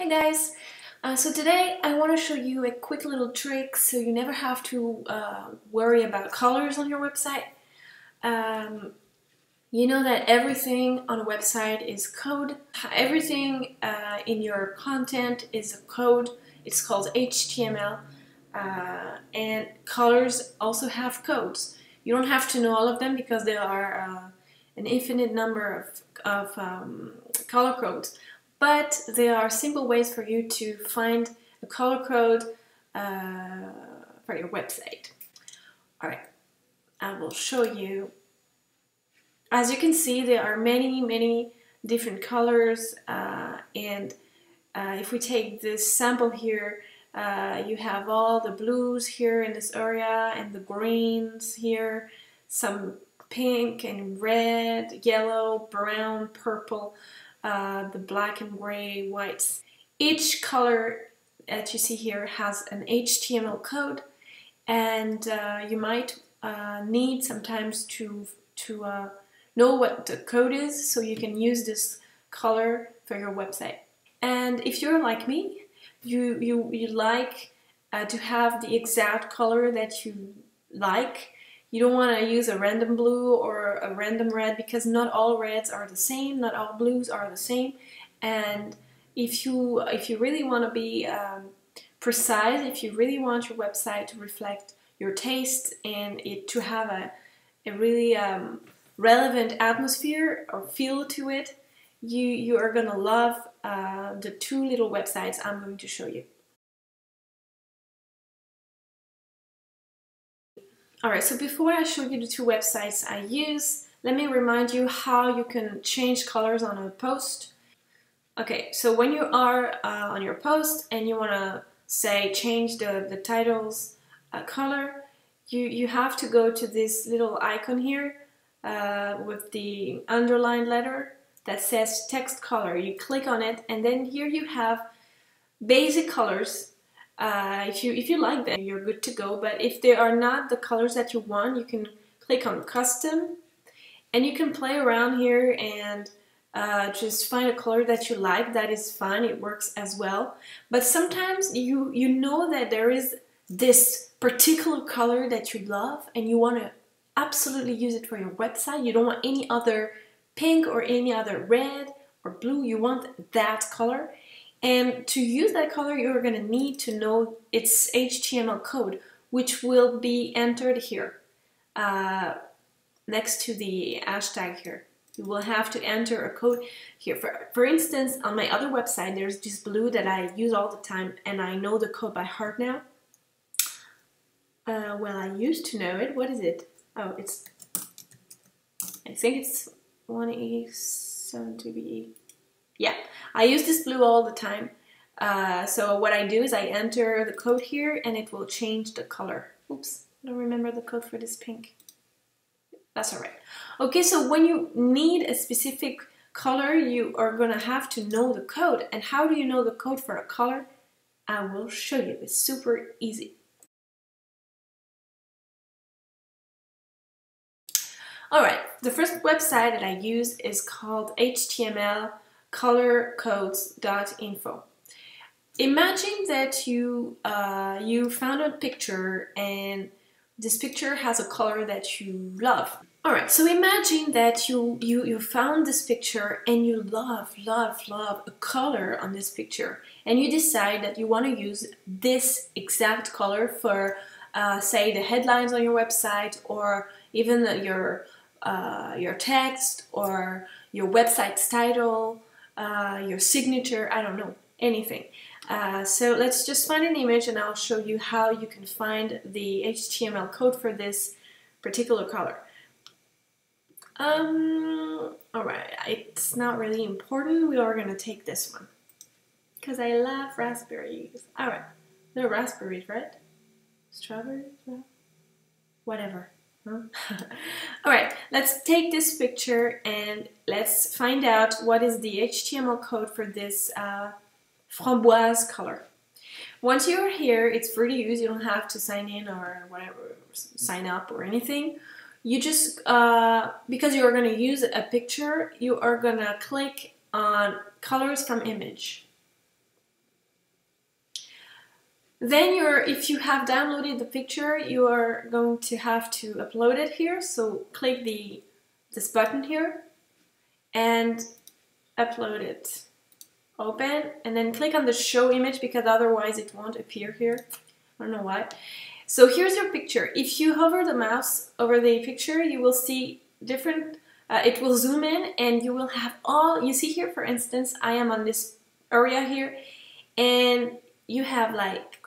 Hey guys! Uh, so today I want to show you a quick little trick so you never have to uh, worry about colors on your website. Um, you know that everything on a website is code. Everything uh, in your content is a code. It's called HTML. Uh, and colors also have codes. You don't have to know all of them because there are uh, an infinite number of, of um, color codes but there are simple ways for you to find a color code uh, for your website. Alright, I will show you. As you can see, there are many, many different colors uh, and uh, if we take this sample here, uh, you have all the blues here in this area and the greens here, some pink and red, yellow, brown, purple uh, the black and gray whites. Each color that you see here has an HTML code and uh, you might uh, need sometimes to, to uh, know what the code is so you can use this color for your website. And if you're like me, you, you, you like uh, to have the exact color that you like you don't want to use a random blue or a random red because not all reds are the same, not all blues are the same. And if you if you really want to be um, precise, if you really want your website to reflect your taste and it to have a, a really um, relevant atmosphere or feel to it, you, you are going to love uh, the two little websites I'm going to show you. Alright, so before I show you the two websites I use, let me remind you how you can change colors on a post. Okay, so when you are uh, on your post and you want to say change the, the title's uh, color, you, you have to go to this little icon here uh, with the underlined letter that says text color. You click on it and then here you have basic colors uh, if you if you like them, you're good to go. But if they are not the colors that you want, you can click on custom, and you can play around here and uh, just find a color that you like. That is fine. It works as well. But sometimes you you know that there is this particular color that you love, and you want to absolutely use it for your website. You don't want any other pink or any other red or blue. You want that color and to use that color, you're going to need to know its HTML code, which will be entered here uh, next to the hashtag here. You will have to enter a code here. For, for instance, on my other website, there's this blue that I use all the time, and I know the code by heart now. Uh, well, I used to know it. What is it? Oh, it's, I think it's 187 Yeah, I use this blue all the time. Uh, so what I do is I enter the code here and it will change the color. Oops, I don't remember the code for this pink. That's all right. Okay, so when you need a specific color, you are gonna have to know the code. And how do you know the code for a color? I will show you. It's super easy. All right, the first website that I use is called HTML colorcodes.info. Imagine that you uh, you found a picture and this picture has a color that you love. Alright, so imagine that you, you, you found this picture and you love, love, love a color on this picture and you decide that you want to use this exact color for uh, say the headlines on your website or even your, uh, your text or your website's title uh, your signature, I don't know, anything. Uh, so let's just find an image and I'll show you how you can find the HTML code for this particular color. Um, alright, it's not really important. We are going to take this one. Because I love raspberries. Alright, they're raspberries, right? Strawberries? Whatever. Huh? Alright, let's take this picture and let's find out what is the HTML code for this uh, framboise color. Once you're here, it's free to use. You don't have to sign in or whatever, sign up or anything. You just, uh, because you're going to use a picture, you are going to click on colors from image. Then you're, if you have downloaded the picture, you are going to have to upload it here. So click the this button here and upload it. Open and then click on the show image because otherwise it won't appear here. I don't know why. So here's your picture. If you hover the mouse over the picture, you will see different, uh, it will zoom in and you will have all, you see here for instance, I am on this area here and you have like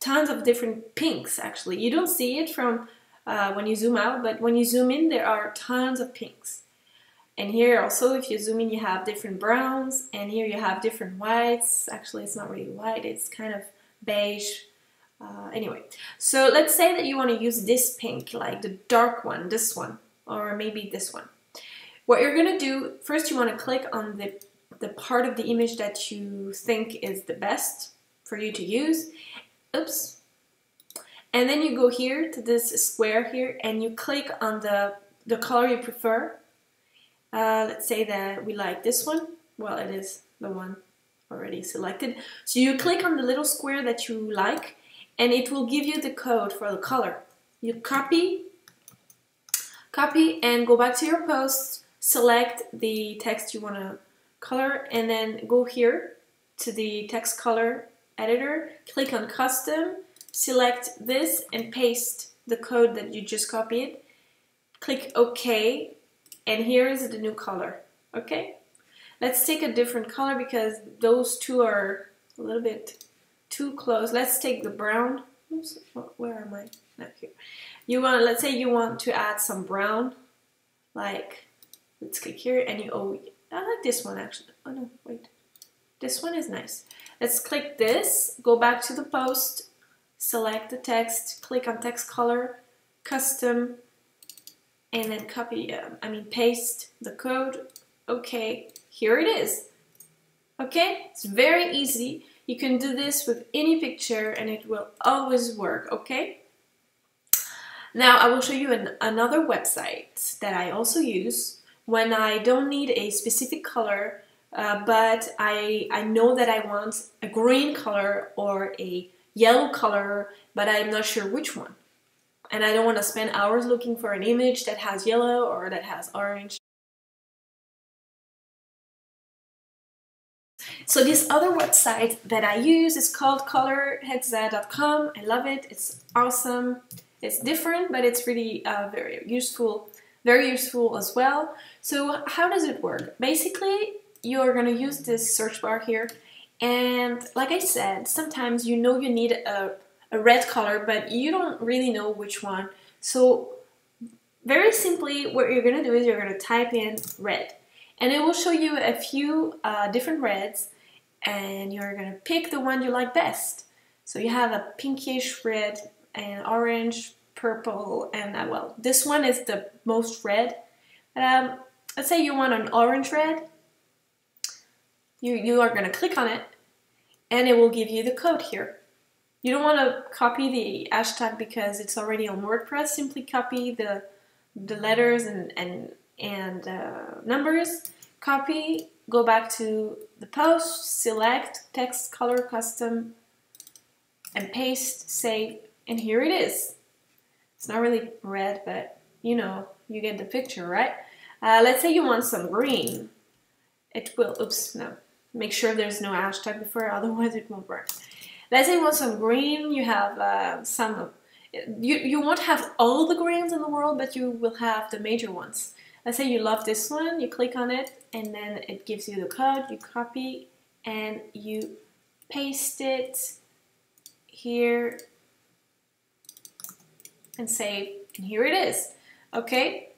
tons of different pinks actually. You don't see it from uh, when you zoom out, but when you zoom in there are tons of pinks. And here also, if you zoom in, you have different browns, and here you have different whites. Actually, it's not really white, it's kind of beige. Uh, anyway, so let's say that you want to use this pink, like the dark one, this one, or maybe this one. What you're going to do, first you want to click on the, the part of the image that you think is the best for you to use. Oops. And then you go here to this square here and you click on the, the color you prefer uh, let's say that we like this one. Well, it is the one already selected. So you click on the little square that you like and it will give you the code for the color. You copy, copy and go back to your post, select the text you want to color and then go here to the text color editor, click on custom, select this and paste the code that you just copied. Click OK and here is the new color okay let's take a different color because those two are a little bit too close. Let's take the brown. Oops, where am I? Not here. You want let's say you want to add some brown like let's click here and you oh I like this one actually. Oh no wait this one is nice let's click this go back to the post select the text click on text color custom and then copy, uh, I mean paste the code. Okay, here it is. Okay, it's very easy. You can do this with any picture and it will always work, okay? Now I will show you an, another website that I also use when I don't need a specific color uh, but I, I know that I want a green color or a yellow color but I'm not sure which one and I don't want to spend hours looking for an image that has yellow or that has orange. So this other website that I use is called colorhexa.com. I love it. It's awesome. It's different, but it's really uh, very useful, very useful as well. So how does it work? Basically, you're going to use this search bar here. And like I said, sometimes you know you need a a red color, but you don't really know which one. So very simply, what you're gonna do is you're gonna type in red and it will show you a few uh, different reds and you're gonna pick the one you like best. So you have a pinkish red and orange, purple, and uh, well, this one is the most red. Um, let's say you want an orange red. You, you are gonna click on it and it will give you the code here. You don't want to copy the hashtag because it's already on WordPress. Simply copy the the letters and and and uh, numbers. Copy. Go back to the post. Select text color custom and paste. Save. And here it is. It's not really red, but you know you get the picture, right? Uh, let's say you want some green. It will. Oops. No. Make sure there's no hashtag before, otherwise it won't work. Let's say you want some green, you have uh, some, you, you won't have all the greens in the world, but you will have the major ones. Let's say you love this one, you click on it, and then it gives you the code, you copy, and you paste it here, and save, and here it is. Okay,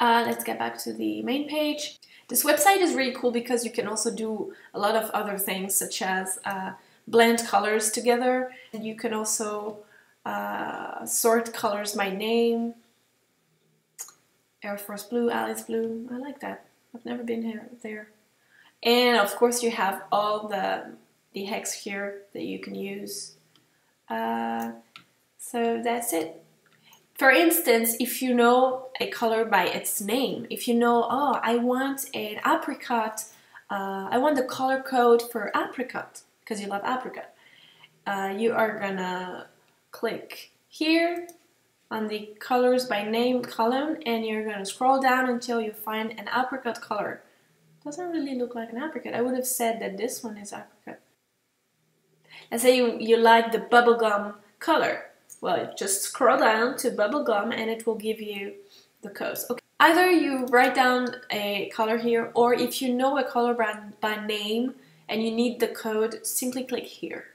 uh, let's get back to the main page. This website is really cool because you can also do a lot of other things such as uh, blend colors together. And you can also uh, sort colors by name. Air Force Blue, Alice Blue. I like that. I've never been here there. And of course you have all the, the hex here that you can use. Uh, so that's it. For instance, if you know a color by its name, if you know, oh, I want an apricot, uh, I want the color code for apricot, because you love apricot. uh, you are gonna click here on the colors by name column and you're gonna scroll down until you find an apricot color. Doesn't really look like an apricot. I would have said that this one is apricot. Let's say you, you like the bubblegum color. Well, just scroll down to bubblegum and it will give you the codes. Okay. Either you write down a color here or if you know a color brand by name and you need the code, simply click here.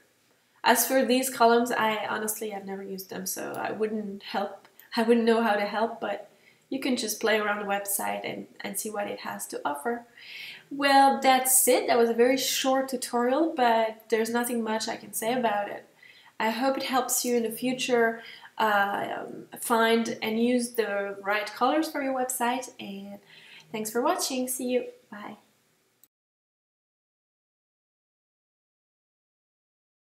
As for these columns, I honestly have never used them, so I wouldn't help. I wouldn't know how to help, but you can just play around the website and, and see what it has to offer. Well, that's it. That was a very short tutorial, but there's nothing much I can say about it. I hope it helps you in the future uh, find and use the right colors for your website. And thanks for watching. See you. Bye.